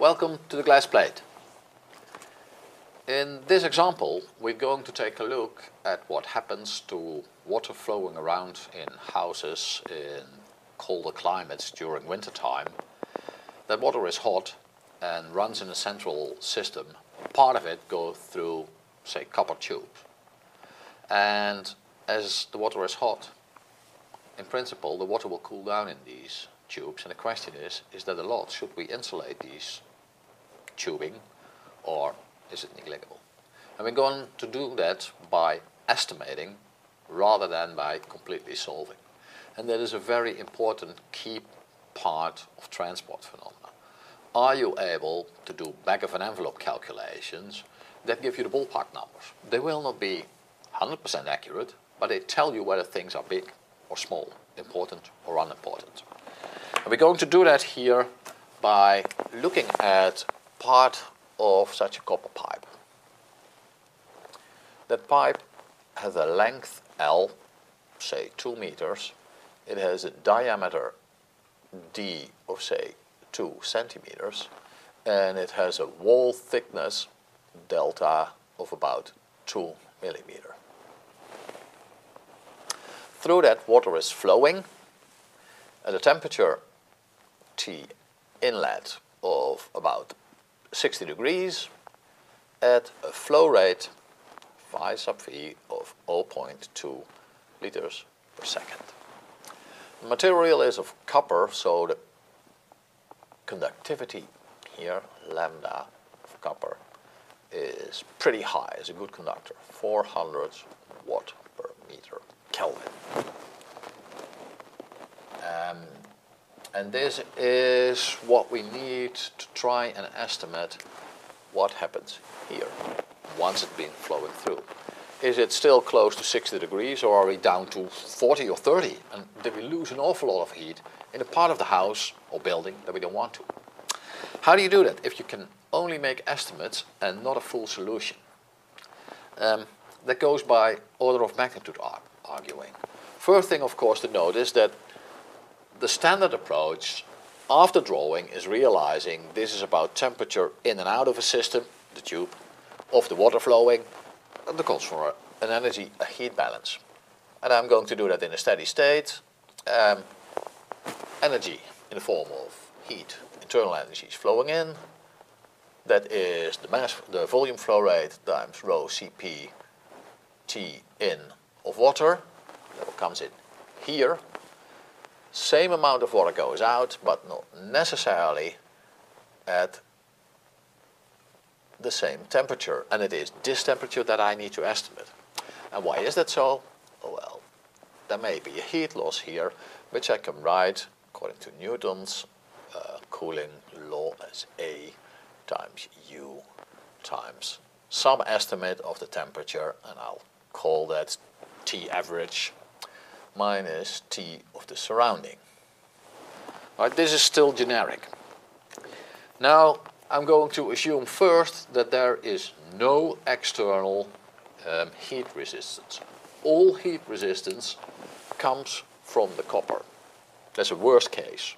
Welcome to the glass plate. In this example, we're going to take a look at what happens to water flowing around in houses in colder climates during winter time. That water is hot and runs in a central system. Part of it goes through, say, copper tubes. And as the water is hot, in principle, the water will cool down in these tubes. And the question is, is that a lot? Should we insulate these tubing or is it negligible? And we're going to do that by estimating rather than by completely solving. And that is a very important key part of transport phenomena. Are you able to do back of an envelope calculations that give you the ballpark numbers? They will not be 100% accurate, but they tell you whether things are big or small, important or unimportant. And we're going to do that here by looking at part of such a copper pipe. That pipe has a length L, say 2 meters. It has a diameter D of say 2 centimeters and it has a wall thickness delta of about 2 millimeter. Through that water is flowing at a temperature T inlet of about 60 degrees at a flow rate phi sub v of 0.2 liters per second. The material is of copper, so the conductivity here, lambda of copper, is pretty high, is a good conductor, 400 watt per meter Kelvin. Um, and this is what we need to try and estimate what happens here once it's been flowing through. Is it still close to 60 degrees or are we down to 40 or 30? And did we lose an awful lot of heat in a part of the house or building that we don't want to? How do you do that if you can only make estimates and not a full solution? Um, that goes by order of magnitude arguing. First thing, of course, to note is that the standard approach after drawing is realizing this is about temperature in and out of a system, the tube, of the water flowing, and the calls for an energy, a heat balance. And I'm going to do that in a steady state. Um, energy in the form of heat, internal energy is flowing in. That is the mass, the volume flow rate times rho Cp T in of water. That comes in here. Same amount of water goes out, but not necessarily at the same temperature. And it is this temperature that I need to estimate. And why is that so? Well, there may be a heat loss here, which I can write according to Newton's uh, cooling law as A times U times some estimate of the temperature, and I'll call that T average minus T of the surrounding. All right, this is still generic. Now, I'm going to assume first that there is no external um, heat resistance. All heat resistance comes from the copper. That's a worst case.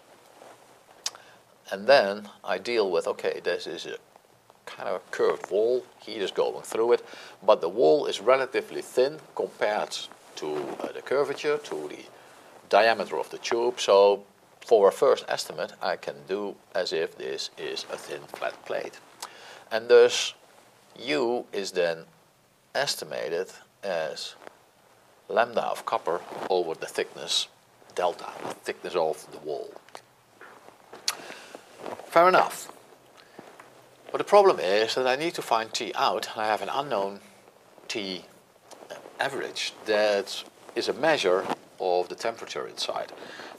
And then I deal with, okay, this is a kind of a curved wall, heat is going through it, but the wall is relatively thin compared to uh, the curvature, to the diameter of the tube, so for a first estimate, I can do as if this is a thin flat plate. And thus, U is then estimated as lambda of copper over the thickness delta, the thickness of the wall. Fair enough. But the problem is that I need to find T out, and I have an unknown T average that is a measure of the temperature inside.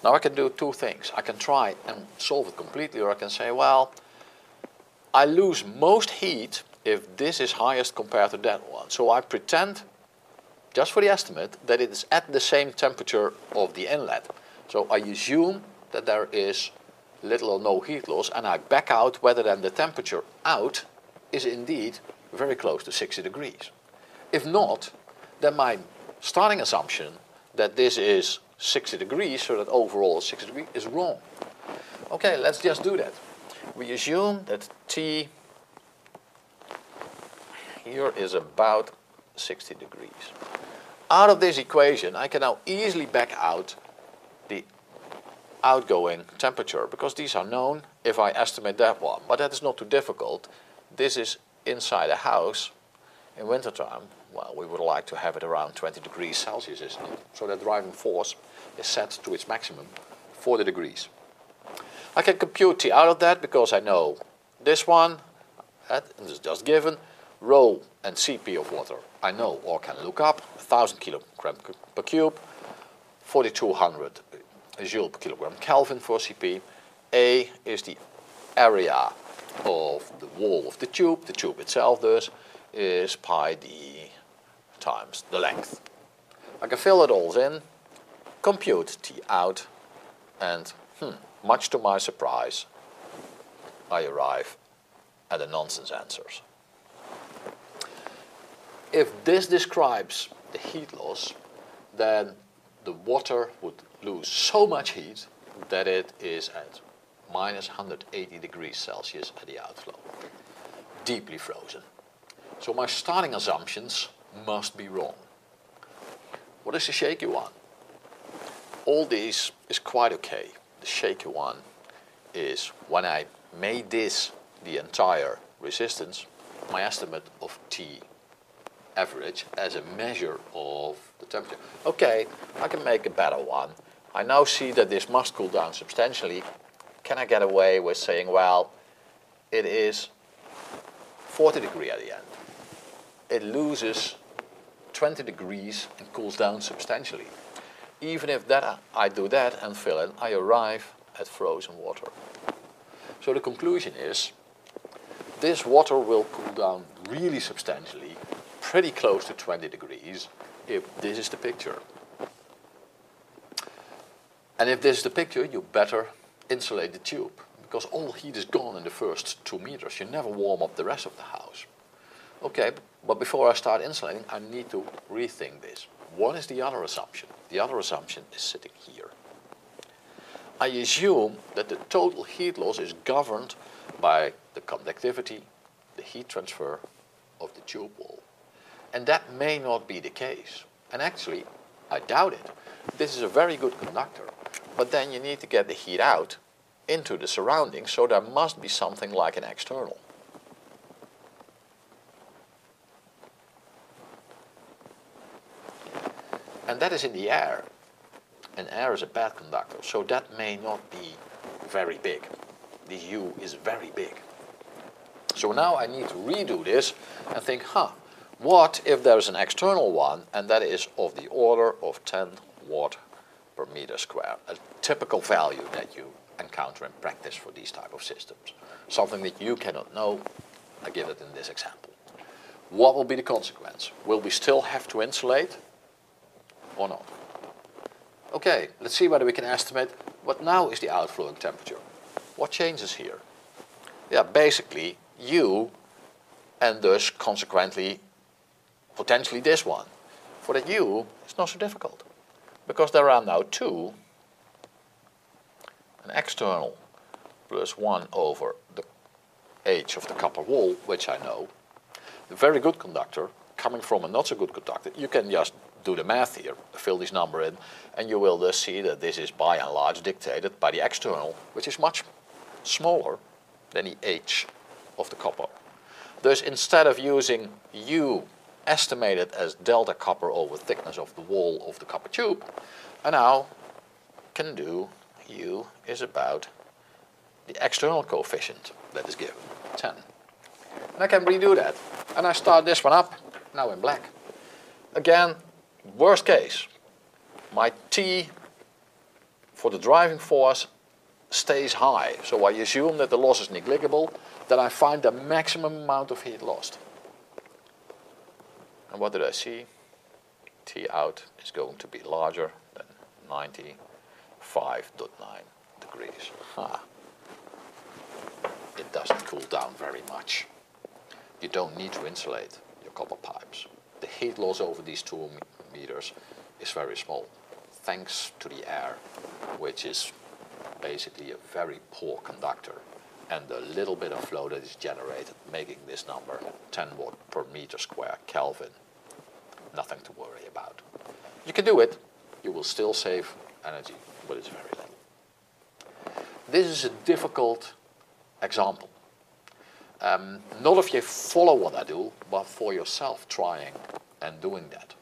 Now I can do two things. I can try and solve it completely or I can say, well, I lose most heat if this is highest compared to that one. So I pretend, just for the estimate, that it is at the same temperature of the inlet. So I assume that there is little or no heat loss and I back out whether then the temperature out is indeed very close to 60 degrees. If not, then my starting assumption that this is 60 degrees, so that overall 60 degrees is wrong. Okay, let's just do that. We assume that T here is about 60 degrees. Out of this equation, I can now easily back out the outgoing temperature because these are known if I estimate that one. But that is not too difficult. This is inside a house in wintertime. Well, we would like to have it around 20 degrees Celsius, isn't it? So the driving force is set to its maximum, 40 degrees. I can compute T out of that because I know this one, that is just given, rho and Cp of water I know or can look up, 1000 kilogram per cube, 4200 joule per kilogram Kelvin for Cp. A is the area of the wall of the tube, the tube itself thus, is pi d times the length. I can fill it all in, compute T out, and hmm, much to my surprise, I arrive at the nonsense answers. If this describes the heat loss, then the water would lose so much heat that it is at minus 180 degrees Celsius at the outflow, deeply frozen. So my starting assumptions must be wrong. What is the shaky one? All these is quite okay. The shaky one is when I made this the entire resistance, my estimate of T average as a measure of the temperature. Okay, I can make a better one. I now see that this must cool down substantially. Can I get away with saying, well, it is 40 degree at the end. It loses 20 degrees and cools down substantially. Even if that I do that and fill it, I arrive at frozen water. So the conclusion is, this water will cool down really substantially pretty close to 20 degrees if this is the picture. And if this is the picture, you better insulate the tube because all heat is gone in the first two meters. You never warm up the rest of the house. Okay, but before I start insulating, I need to rethink this. What is the other assumption? The other assumption is sitting here. I assume that the total heat loss is governed by the conductivity, the heat transfer of the tube wall. And that may not be the case. And actually, I doubt it. This is a very good conductor. But then you need to get the heat out into the surroundings, so there must be something like an external. And that is in the air. And air is a bad conductor, so that may not be very big. The U is very big. So now I need to redo this and think, huh, what if there is an external one and that is of the order of 10 watt per meter square, a typical value that you encounter in practice for these type of systems. Something that you cannot know, I give it in this example. What will be the consequence? Will we still have to insulate or not? Okay, let's see whether we can estimate what now is the outflowing temperature. What changes here? Yeah, basically U and thus consequently potentially this one. For that u, it's not so difficult. Because there are now two, an external plus 1 over the h of the copper wall, which I know, the very good conductor coming from a not so good conductor, you can just do the math here, fill this number in, and you will thus see that this is by and large dictated by the external, which is much smaller than the h of the copper. Thus, instead of using u estimated as delta copper over thickness of the wall of the copper tube. And now can do U is about the external coefficient that is given, 10. And I can redo that. And I start this one up, now in black. Again, worst case, my T for the driving force stays high. So I assume that the loss is negligible, that I find the maximum amount of heat lost. And what did I see? T out is going to be larger than 95.9 degrees. Ha. It doesn't cool down very much. You don't need to insulate copper pipes. The heat loss over these two meters is very small, thanks to the air, which is basically a very poor conductor and the little bit of flow that is generated, making this number 10 watt per meter square Kelvin, nothing to worry about. You can do it, you will still save energy, but it's very little. This is a difficult example. Um, not if you follow what I do, but for yourself trying and doing that.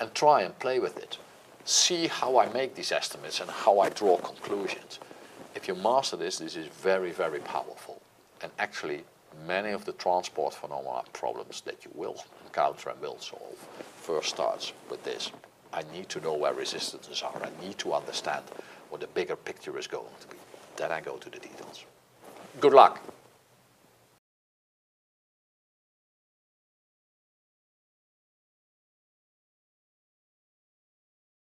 And try and play with it. See how I make these estimates and how I draw conclusions. If you master this, this is very, very powerful. And actually, many of the transport phenomena problems that you will encounter and will solve first starts with this. I need to know where resistances are. I need to understand what the bigger picture is going to be. Then I go to the details. Good luck.